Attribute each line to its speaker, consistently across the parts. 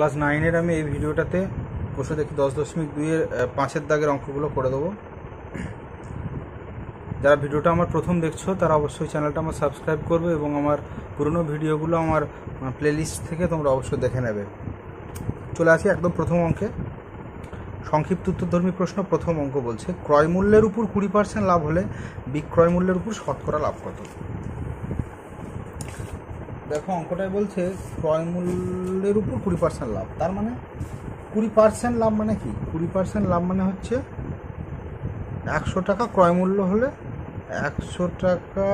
Speaker 1: Class নাইনের আমি এই ভিডিওটাতে বসে দেখি দশ দশমিক দুইয়ের পাঁচের দাগের অঙ্কগুলো করে দেবো। যারা ভিডিওটা আমার প্রথম দেখছ, তারা অবশ্যই চ্যানেলটা আমার সাবস্ক্রাইব করবে এবং আমার পুরনো ভিডিওগুলো আমার প্লেলিস্ট থেকে তোমরা অবশ্যই দেখে নেবে। চলে আসি একদম প্রথম অঙ্কে। সংক্ষিপ্ত উত্তরধর্মী প্রশ্ন, প্রথম অঙ্ক বলছে, ক্রয় মূল্যের উপর কুড়ি পার্সেন্ট লাভ হলে বিক্রয় মূল্যের উপর শতকরা লাভ কত? দেখো, অঙ্কটায় বলছে ক্রয় মূল্যের উপর কুড়ি পার্সেন্ট লাভ। তার মানে কুড়ি পার্সেন্ট লাভ মানে কি? কুড়ি পার্সেন্ট লাভ মানে হচ্ছে একশো টাকা ক্রয় মূল্য হলে একশো টাকা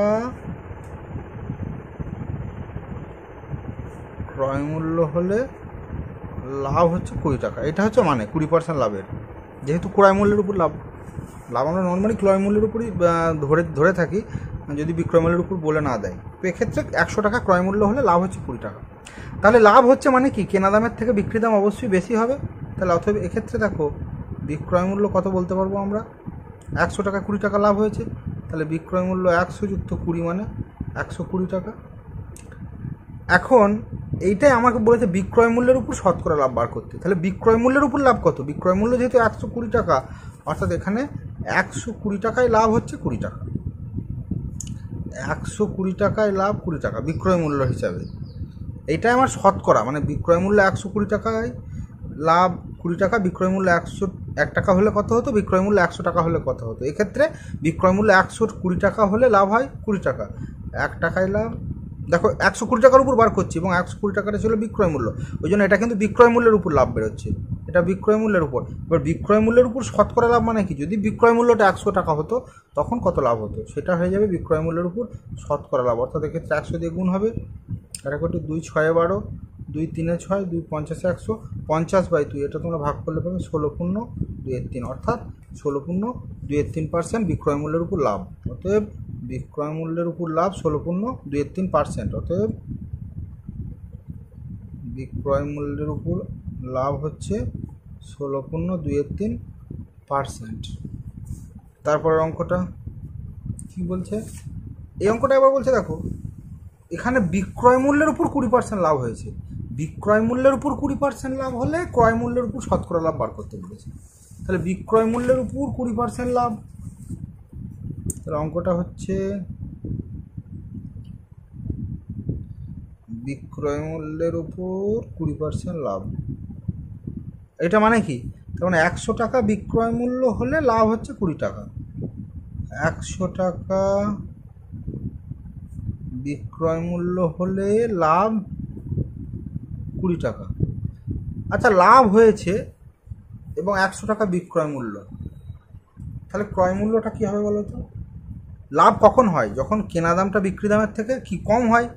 Speaker 1: ক্রয় মূল্য হলে লাভ হচ্ছে কুড়ি টাকা। এটা হচ্ছে মানে কুড়ি পার্সেন্ট লাভের। যেহেতু ক্রয় মূল্যের উপর লাভ লাভ আমরা নর্মালি ক্রয় মূল্যের উপরই ধরে ধরে থাকি যদি বিক্রয়মূল্যের উপর বলে না দেয়, তো এক্ষেত্রে একশো টাকা ক্রয় মূল্য হলে লাভ হচ্ছে কুড়ি টাকা। তাহলে লাভ হচ্ছে মানে কি? কেনা দামের থেকে বিক্রি দাম অবশ্যই বেশি হবে। তাহলে অথবা এক্ষেত্রে দেখো, বিক্রয় মূল্য কত বলতে পারব আমরা? একশো টাকা কুড়ি টাকা লাভ হয়েছে। তাহলে বিক্রয় মূল্য একশো যুক্ত কুড়ি মানে একশো কুড়ি টাকা। এখন এইটাই আমাকে বলেছে বিক্রয় মূল্যের উপর শতকরা লাভ বার করতে। তাহলে বিক্রয় মূল্যের উপর লাভ কত? বিক্রয় মূল্য যেহেতু একশো কুড়ি টাকা, অর্থাৎ এখানে একশো কুড়ি টাকায় লাভ হচ্ছে কুড়ি টাকা। একশো কুড়ি টাকায় লাভ কুড়ি টাকা, বিক্রয় মূল্য হিসাবে। এইটাই আমার শতকরা মানে বিক্রয় মূল্য একশো কুড়ি টাকায় লাভ কুড়ি টাকা, বিক্রয় মূল্য একশো এক টাকা হলে কত হতো? বিক্রয় মূল্য একশো টাকা হলে কত হতো? এক্ষেত্রে বিক্রয় মূল্য একশো কুড়ি টাকা হলে লাভ হয় কুড়ি টাকা। এক টাকায় লাভ, দেখো একশো কুড়ি টাকার উপর বার করছি এবং একশো কুড়ি টাকাটা ছিল বিক্রয় মূল্য। ওই জন্য এটা কিন্তু বিক্রয় মূল্যের উপর লাভ বেরোচ্ছে। এটা বিক্রয় মূল্যের উপর। এবার বিক্রয় মূল্যের উপর শতকরা লাভ মানে কি? যদি বিক্রয় মূল্যটা একশো টাকা হতো, তখন কত লাভ হতো? সেটা হয়ে যাবে বিক্রয় মূল্যের উপর শতকরা লাভ। অর্থাৎ এক্ষেত্রে একশো দিয়ে গুণ হবে। এটা কোটি দুই ছয়ে বারো, দুই তিনে ছয়, দুই পঞ্চাশে একশো, পঞ্চাশ বাই দুই, এটা তোমরা ভাগ করলে পাবে ষোলো পূর্ণ দুইয়ের তিন। অর্থাৎ ষোলো পূর্ণ দুইয়ের তিন পার্সেন্ট বিক্রয় মূল্যের উপর লাভ। অতএব বিক্রয় মূল্যের উপর লাভ ষোলো পূর্ণ দুইয়ের তিন পার্সেন্ট অতএব বিক্রয় মূল্যের উপর লাভ হচ্ছে ষোলো পূর্ণ দুইয়ের তিন পার্সেন্ট। তারপরের অঙ্কটা কি বলছে? এই অঙ্কটা এবার বলছে, দেখো, এখানে বিক্রয় মূল্যের উপর কুড়ি পার্সেন্ট লাভ হয়েছে। বিক্রয় মূল্যের উপর কুড়ি পার্সেন্ট লাভ হলে ক্রয় মূল্যের উপর শতকরা লাভ বার করতে বলেছে। তাহলে বিক্রয় মূল্যের উপর কুড়ি পার্সেন্ট লাভ। তাহলে অঙ্কটা হচ্ছে, বিক্রয় মূল্যের উপর কুড়ি পার্সেন্ট লাভ। এটা মানে কি? তার মানে একশো টাকা বিক্রয় মূল্য হলে লাভ হচ্ছে কুড়ি টাকা। একশো টাকা বিক্রয় মূল্য হলে লাভ কুড়ি টাকা। আচ্ছা লাভ হয়েছে এবং একশো টাকা বিক্রয় মূল্য। তাহলে ক্রয় মূল্যটা কী হবে বলো তো? লাভ কখন হয়? যখন কেনা দামটা বিক্রি দামের থেকে কি কম হয়?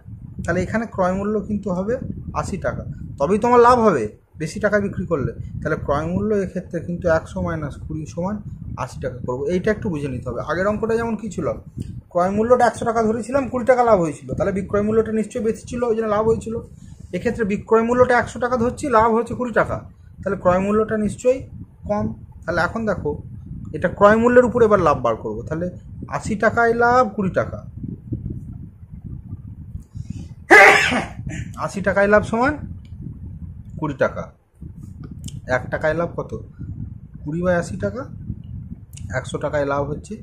Speaker 1: তাহলে এখানে ক্রয় মূল্য কিন্তু হবে আশি টাকা। তবেই তোমার লাভ হবে। বেশি টাকা বিক্রি করলে তাহলে ক্রয় মূল্য এক্ষেত্রে কিন্তু একশো মাইনাস কুড়ি সমান আশি টাকা করব। এইটা একটু বুঝে নিতে হবে। আগের অঙ্কটা যেমন কী ছিল? ক্রয় মূল্যটা একশো টাকা ধরেছিলাম, কুড়ি টাকা লাভ হয়েছিল। তাহলে বিক্রয় মূল্যটা নিশ্চয়ই বেশি ছিল, ওই জন্য লাভ হয়েছিল। এক্ষেত্রে বিক্রয় মূল্যটা একশো টাকা ধরছি, লাভ হচ্ছে কুড়ি টাকা। তাহলে ক্রয় মূল্যটা নিশ্চয়ই কম। তাহলে এখন দেখো, এটা ক্রয় মূল্যের উপর এবার লাভ বার করব। তাহলে আশি টাকায় লাভ কুড়ি টাকা। আশি টাকায় লাভ সমান কুড়ি টাকা। এক টাকায় লাভ কত? কুড়ি বাই আশি টাকা। একশো টাকায় লাভ হচ্ছে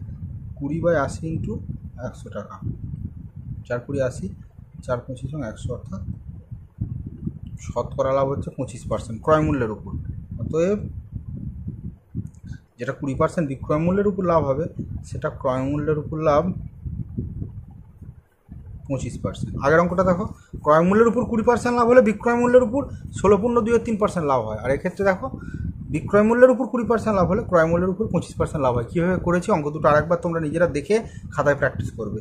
Speaker 1: কুড়ি বাই আশি ইন্টু একশো টাকা। চার কুড়ি আশি, চার পঁচিশ একশো অর্থাৎ শতকরা লাভ হচ্ছে পঁচিশ পার্সেন্ট ক্রয় মূল্যের উপর। অতএব যেটা কুড়ি পার্সেন্ট বিক্রয় মূল্যের উপর লাভ হবে, সেটা ক্রয় মূল্যের উপর লাভ পঁচিশ পার্সেন্ট আগের অঙ্কটা দেখো। ক্রয় মূল্যের উপর কুড়ি পার্সেন্ট লাভ হলে বিক্রয় মূল্যের উপর ষোলো পূর্ণ দুই তিন পার্সেন্ট লাভ হয়। আর এক্ষেত্রে দেখো, বিক্রয় মূল্যের উপর কুড়ি পার্সেন্ট লাভ হলে ক্রয় মূল্যের উপর পঁচিশ পার্সেন্ট লাভ হয়। কীভাবে করেছি? অঙ্ক দুটো আরেকবার তোমরা নিজেরা দেখে খাতায় প্র্যাকটিস করবে।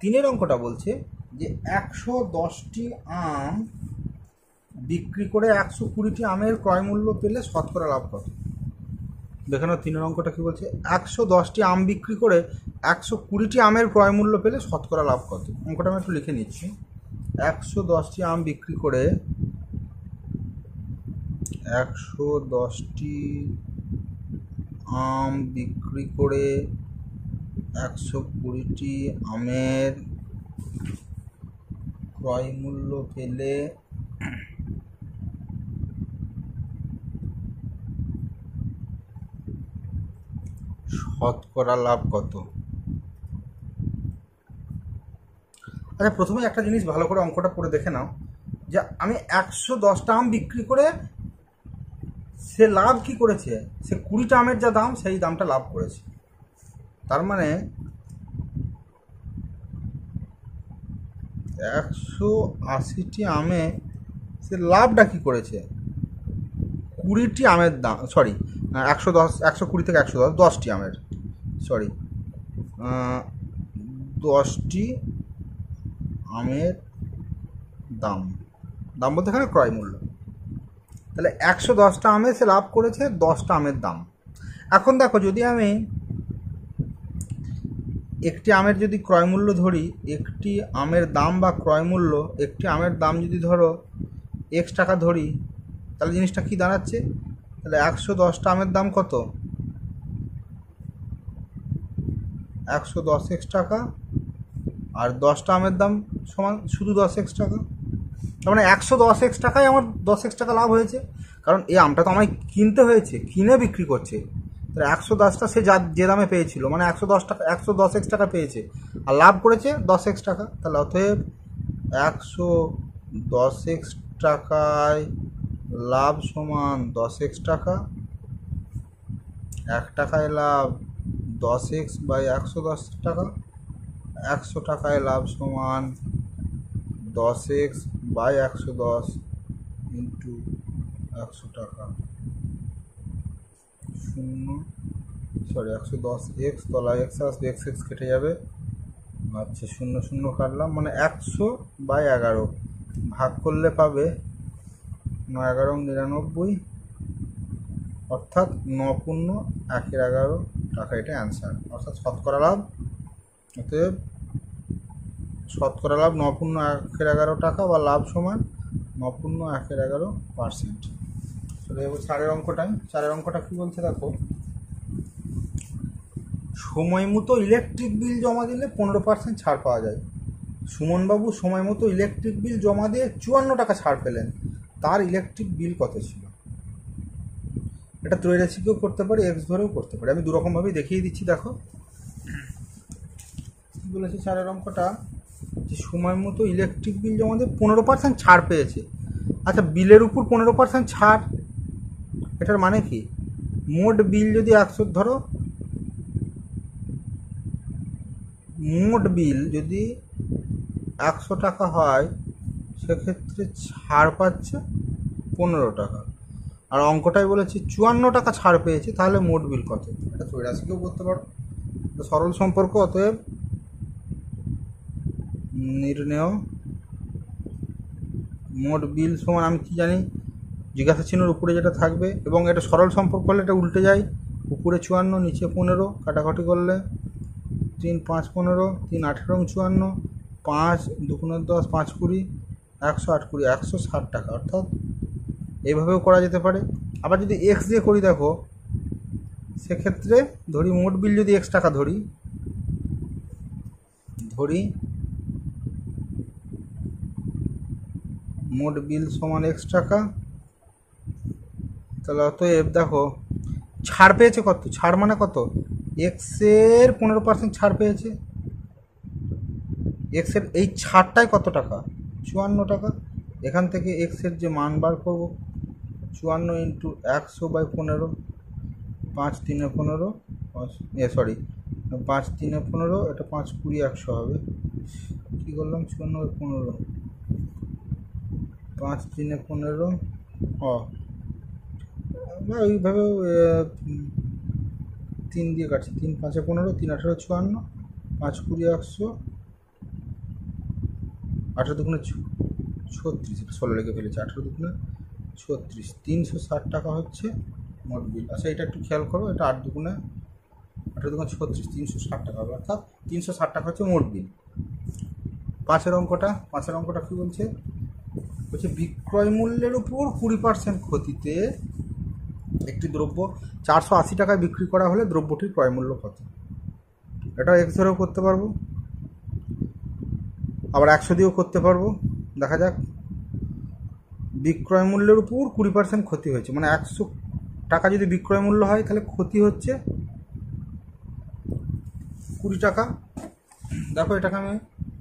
Speaker 1: তিনের অঙ্কটা বলছে যে একশো দশটি আম বিক্রি করে একশো কুড়িটি আমের ক্রয় মূল্য পেলে শতকরা লাভ কত? দেখে নাও, তিনের অঙ্কটা কী বলছে? একশো দশটি আম বিক্রি করে একশো কুড়িটি আমের ক্রয় মূল্য পেলে শতকরা লাভ কত? অঙ্কটা আমি একটু লিখে নিচ্ছি। একশো দশটি আম বিক্রি করে একশো দশটি আম বিক্রি করে একশো কুড়িটি আমের ক্রয় মূল্য পেলে শতকরা লাভ কত? আচ্ছা প্রথমে একটা জিনিস ভালো করে অঙ্কটা পড়ে দেখে নাও, যে আমি একশো দশটা আম বিক্রি করে সে লাভ কি করেছে? সে কুড়িটা আমের যা দাম, সেই দামটা লাভ করেছে। তার মানে একশো আশিটি আমে সে লাভটা কি করেছে? কুড়িটি আমের দাম, সরি, একশো দশ, একশো কুড়ি থেকে একশো দশ, দশটি আমের, সরি দশটি আমের দাম। দাম বলতে এখানে ক্রয় মূল্য। তাহলে একশো দশটা আমে সে লাভ করেছে, দশটা আমের দাম। এখন দেখো, যদি আমি একটি আমের যদি ক্রয় মূল্য ধরি, একটি আমের দাম বা ক্রয় মূল্য, একটি আমের দাম যদি ধরো এক্স টাকা ধরি, তাহলে জিনিসটা কি দাঁড়াচ্ছে? তাহলে একশো দশটা আমের দাম কত? একশো দশ এক্স টাকা আর দশটা আমের দাম সমান শুধু দশ এক্স টাকা। তার মানে একশো দশ এক্স টাকায় আমার দশ এক্স টাকা লাভ হয়েছে। কারণ এই আমটা তো আমায় কিনতে হয়েছে, কিনে বিক্রি করছে। তাহলে একশো দশটা সে যা, যে দামে পেয়েছিল মানে একশো দশ টাকা, একশো দশ এক্স টাকা পেয়েছে। আর লাভ করেছে দশ এক্স টাকা। তাহলে অতএব একশো দশ এক্স টাকায় লাভ সমান দশ এক্স টাকা। এক টাকায় লাভ দশ এক্স বাই একশো দশ টাকা। একশো টাকায় লাভ সমান দশ এক্স বাই একশো দশ ইন্টু একশো টাকা। শূন্য সরি একশো দশ এক্স তলায় এক্স আসবে এক্স এক্স কেটে যাবে। আচ্ছা শূন্য শূন্য কাটলাম মানে একশো বাই এগারো। ভাগ করলে পাবে ন এগারো নিরানব্বই, অর্থাৎ ন পূর্ণ একের এগারো। টাকা এটা অ্যান্সার অর্থাৎ শতকরা লাভ অতএব শতকরা লাভ ন পূর্ণ একের এগারো টাকা বা লাভ সমান ন পূর্ণ একের এগারো পার্সেন্ট। চলে যাব চারের অঙ্কটায় চারের অঙ্কটা কী বলছে দেখো? সময় মতো ইলেকট্রিক বিল জমা দিলে পনেরো পার্সেন্ট ছাড় পাওয়া যায়। সুমনবাবু সময় মতো ইলেকট্রিক বিল জমা দিয়ে চুয়ান্ন টাকা ছাড় পেলেন। তার ইলেকট্রিক বিল কত ছিল? এটা ত্রৈরাশিকেও করতে পারি এক্স ধরেও করতে পারি। আমি দুরকমভাবেই দেখিয়ে দিচ্ছি, দেখো। বলেছি চারের অঙ্কটা যে সময় মতো ইলেকট্রিক বিল জমা দিয়ে পনেরো পার্সেন্ট ছাড় পেয়েছে। আচ্ছা বিলের উপর পনেরো পার্সেন্ট ছাড়, এটার মানে কি? মোট বিল যদি একশো, ধরো, মোট বিল যদি একশো টাকা হয়, সেক্ষেত্রে ছাড় পাচ্ছে পনেরো টাকা। আর অঙ্কটাই বলেছি চুয়ান্ন টাকা ছাড় পেয়েছে, তাহলে মোট বিল কত? এটা চৌরাশিকেও করতে পারো। সরল সম্পর্ক, অতএব নির্ণেয়, মোট বিল সমান আমি কি জানি, জিজ্ঞাসা চিহ্নর উপরে যেটা থাকবে, এবং এটা সরল সম্পর্ক হলে এটা উল্টে যায়, উপরে চুয়ান্ন, নিচে পনেরো, কাটাকাটি করলে তিন, পাঁচ, পনেরো, তিন, আঠেরো চুয়ান্ন, পাঁচ দুগুণের দশ, পাঁচ, কুড়ি, একশো আট, কুড়ি, একশো ষাট টাকা, অর্থাৎ এইভাবেও করা যেতে পারে। আবার যদি এক্স দিয়ে করি দেখো, সেক্ষেত্রে ধরি মোট বিল যদি এক্স টাকা ধরি ধরি মোট বিল সমান এক্স টাকা। তাহলে অতএব দেখো, ছাড় পেয়েছে কত? ছাড় মানে কত? এক্সের পনেরো পার্সেন্ট ছাড় পেয়েছে। এক্সের এই ছাড়টাই কত টাকা? চুয়ান্ন টাকা। এখান থেকে এক্সের যে মান বার করব, চুয়ান্ন ইন্টু একশো বাই পনেরো, পাঁচ তিনে পনেরো, পাঁচ সরি পাঁচ তিনে পনেরো, এটা পাঁচ কুড়ি একশো হবে। কী করলাম? চুয়ান্ন পনেরো। পাঁচ তিনে পনেরো ও বা ওইভাবে তিন দিয়ে কাটছি। তিন পাঁচে পনেরো, তিন আঠেরো চুয়ান্ন, পাঁচ কুড়ি একশো, আঠেরো দুগুণে ছত্রিশ ষোলো লেগে ফেলেছে, আঠেরো দুগুণে ছত্রিশ। তিনশো ষাট টাকা হচ্ছে মোট বিল। আচ্ছা এটা একটু খেয়াল করো, এটা আট দুগুণে, আঠেরো দুগুণে ছত্রিশ, তিনশো ষাট টাকা হবে। অর্থাৎ তিনশো ষাট টাকা হচ্ছে মোট বিল। পাঁচের অঙ্কটা পাঁচের অঙ্কটা কী বলছে? বলছে বিক্রয় মূল্যের উপর কুড়ি পার্সেন্ট ক্ষতিতে একটি দ্রব্য চারশো আশি টাকায় বিক্রি করা হলে দ্রব্যটির ক্রয় মূল্য কত? এটা এক্স ধরেও করতে পারব। আবার একশো দিয়েও করতে পারব। দেখা যাক। বিক্রয় মূল্যের উপর কুড়ি পার্সেন্ট ক্ষতি হয়েছে। মানে একশো টাকা যদি বিক্রয় মূল্য হয়, তাহলে ক্ষতি হচ্ছে কুড়ি টাকা। দেখো এটাকে আমি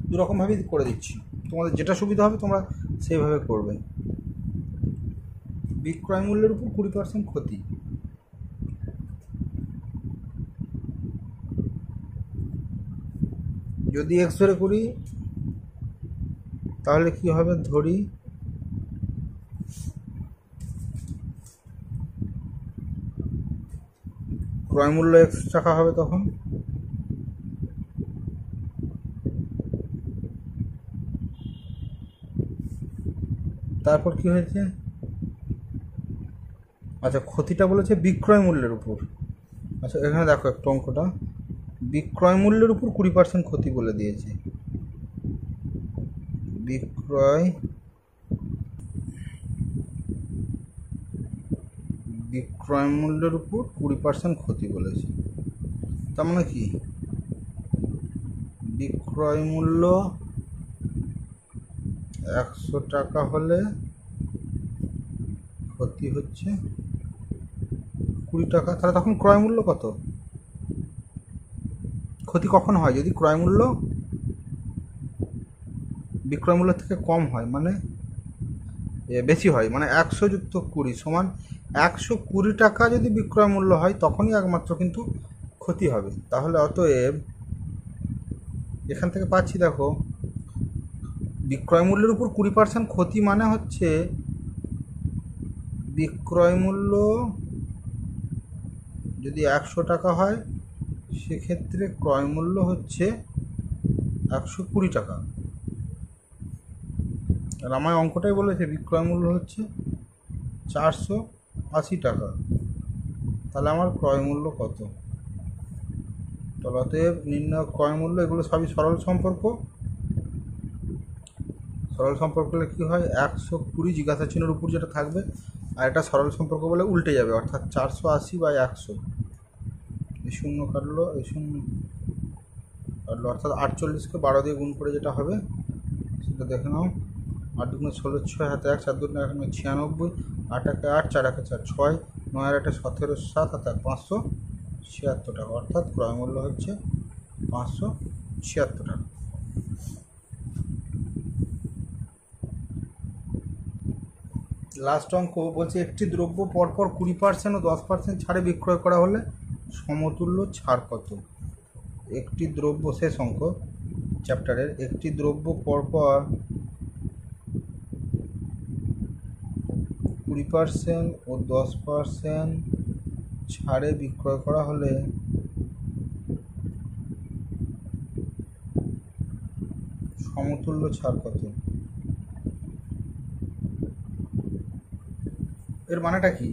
Speaker 1: দুরকমভাবেই করে দিচ্ছি। তোমাদের যেটা সুবিধা হবে তোমরা সেইভাবে করবে। বিক্রয় মূল্যের উপর কুড়ি পার্সেন্ট ক্ষতি। যদি এক্স ধরে করি, তাহলে কি হবে? ধরি ক্রয় মূল্য এক্স টাকা হবে তখন। তারপর কি হয়েছে? আচ্ছা ক্ষতিটা বলেছে বিক্রয় মূল্যের উপর। আচ্ছা এখানে দেখো একটু অঙ্কটা। বিক্রয় মূল্যের উপর কুড়ি পার্সেন্ট ক্ষতি বলে দিয়েছে। বিক্রয় বিক্রয় মূল্যের উপর কুড়ি পার্সেন্ট ক্ষতি বলেছে। তার মানে কি? বিক্রয় মূল্য একশো টাকা হলে ক্ষতি হচ্ছে কুড়ি টাকা। তাহলে তখন ক্রয় মূল্য কত? ক্ষতি কখন হয়? যদি ক্রয় মূল্য বিক্রয় মূল্য থেকে কম হয় মানে বেশি হয় মানে একশো যুক্ত কুড়ি সমান একশো কুড়ি টাকা যদি বিক্রয় মূল্য হয়, তখনই একমাত্র কিন্তু ক্ষতি হবে। তাহলে অতএব এখান থেকে পাচ্ছি দেখো বিক্রয় মূল্যের উপর কুড়ি পার্সেন্ট ক্ষতি মানে হচ্ছে বিক্রয় মূল্য যদি একশো টাকা হয়, সেক্ষেত্রে ক্রয় মূল্য হচ্ছে একশো কুড়ি টাকা। আর আমার অঙ্কটাই বলেছে বিক্রয় মূল্য হচ্ছে চারশো আশি টাকা। তাহলে আমার ক্রয় মূল্য কত? অতএব নির্ণয় ক্রয় মূল্য এগুলো সবই সরল সম্পর্ক। সরল সম্পর্ক হলে কী হয়? একশো কুড়ি জিজ্ঞাসা চিহ্নের উপর যেটা থাকবে, আর এটা সরল সম্পর্ক বলে উল্টে যাবে, অর্থাৎ চারশো আশি বাই একশো। এই শূন্য কাটলো, এই শূন্য কাটলো, অর্থাৎ আটচল্লিশকে বারো দিয়ে গুণ করে যেটা হবে, সেটা দেখে নাও। আট দুগুণে ষোলো, ছয় হাতে এক চার দুগুণে এখানে ছিয়ানব্বই, আট একে আট, চার একে চার, ছয়, নয় আর একটা সতেরো, সাত হাতে পাঁচশো ছিয়াত্তর টাকা, অর্থাৎ ক্রয় মূল্য হচ্ছে পাঁচশো ছিয়াত্তর টাকা। লাস্ট অঙ্ক বলছে, একটি দ্রব্য পরপর কুড়ি পার্সেন্ট ও দশ পার্সেন্ট ছাড়ে বিক্রয় করা হলে সমতুল্য ছাড় কত? একটি দ্রব্য, শেষ অঙ্ক চ্যাপ্টারের একটি দ্রব্য পরপর কুড়ি পার্সেন্ট ও দশ পার্সেন্ট ছাড়ে বিক্রয় করা হলে সমতুল্য ছাড় কত? এর মানেটা কি?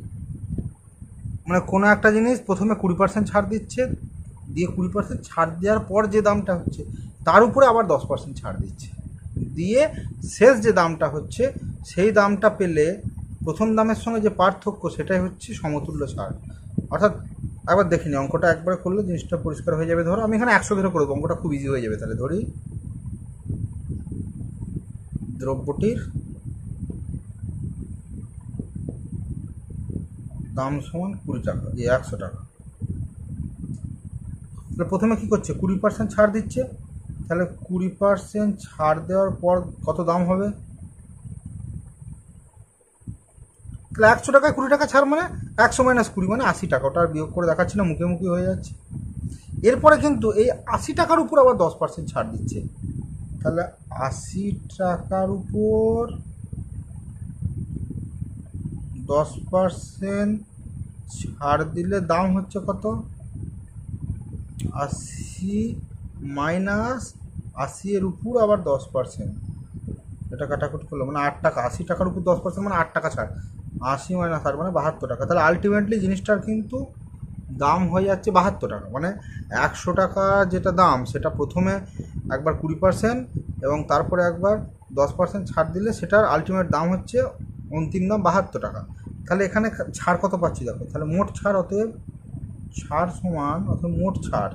Speaker 1: মানে কোনো একটা জিনিস প্রথমে কুড়ি পার্সেন্ট ছাড় দিচ্ছে, দিয়ে কুড়ি পার্সেন্ট ছাড় দেওয়ার পর যে দামটা হচ্ছে, তার উপরে আবার দশ পার্সেন্ট ছাড় দিচ্ছে। দিয়ে শেষ যে দামটা হচ্ছে, সেই দামটা পেলে প্রথম দামের সঙ্গে যে পার্থক্য, সেটাই হচ্ছে সমতুল্য ছাড়। অর্থাৎ একবার দেখিনি অঙ্কটা একবার করলে জিনিসটা পরিষ্কার হয়ে যাবে। ধরো, আমি এখানে একশো ধরে করব অঙ্কটা খুব ইজি হয়ে যাবে তাহলে। ধরি, দ্রব্যটির দাম সমান কুড়ি টাকা, এই একশো টাকা। তাহলে প্রথমে কী করছে? কুড়ি পার্সেন্ট ছাড় দিচ্ছে। তাহলে কুড়ি পার্সেন্ট ছাড় দেওয়ার পর কত দাম হবে? তাহলে একশো টাকায় কুড়ি টাকা ছাড় মানে একশো মাইনাস কুড়ি মানে আশি টাকা। ওটা আর বিয়োগ করে দেখাচ্ছি না, মুখে মুখে হয়ে যাচ্ছে। এরপরে কিন্তু এই আশি টাকার উপর আবার দশ পার্সেন্ট ছাড় দিচ্ছে। তাহলে আশি টাকার উপর দশ পার্সেন্ট ছাড় দিলে দাম হচ্ছে কত? আশি মাইনাস আশি এর উপর আবার দশ পার্সেন্ট এটা কাটাকুটি করল মানে আট টাকা, আশি টাকার উপর দশ পার্সেন্ট মানে আট টাকা ছাড়। আশি মাইনাস আট মানে বাহাত্তর টাকা। তাহলে আলটিমেটলি জিনিসটার কিন্তু দাম হয়ে যাচ্ছে বাহাত্তর টাকা। মানে একশো টাকা যেটা দাম, সেটা প্রথমে একবার কুড়ি পার্সেন্ট এবং তারপরে একবার দশ পার্সেন্ট ছাড় দিলে সেটার আলটিমেট দাম হচ্ছে অন্তিম দাম বাহাত্তর টাকা। তাহলে এখানে ছাড় কত পাচ্ছি দেখো? তাহলে মোট ছাড় অতএব ছাড় সমান অথবা মোট ছাড়।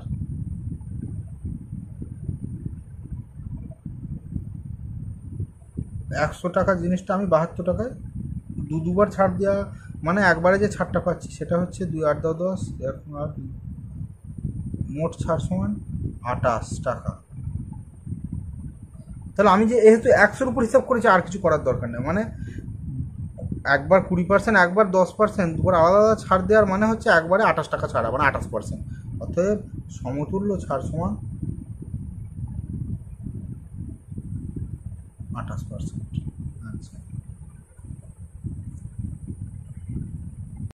Speaker 1: একশো টাকার জিনিসটা আমি বাহাত্তর টাকায় দু দুবার ছাড় দেওয়া মানে একবারে যে ছাড়টা পাচ্ছি সেটা হচ্ছে দুই আট দশ দশ, এক আট মোট ছাড় সমান আটাশ টাকা। তাহলে আমি যে, যেহেতু একশোর উপর হিসাব করেছি, আর কিছু করার দরকার নেই। মানে একবার কুড়ি পার্সেন্ট একবার দশ পার্সেন্ট দুবার আলাদা আলাদা ছাড় দেওয়ার মানে হচ্ছে একবারে আঠাশ টাকা ছাড়া মানে আঠাশ পার্সেন্ট অতএব সমতুল্য ছাড় সমান আঠাশ পার্সেন্ট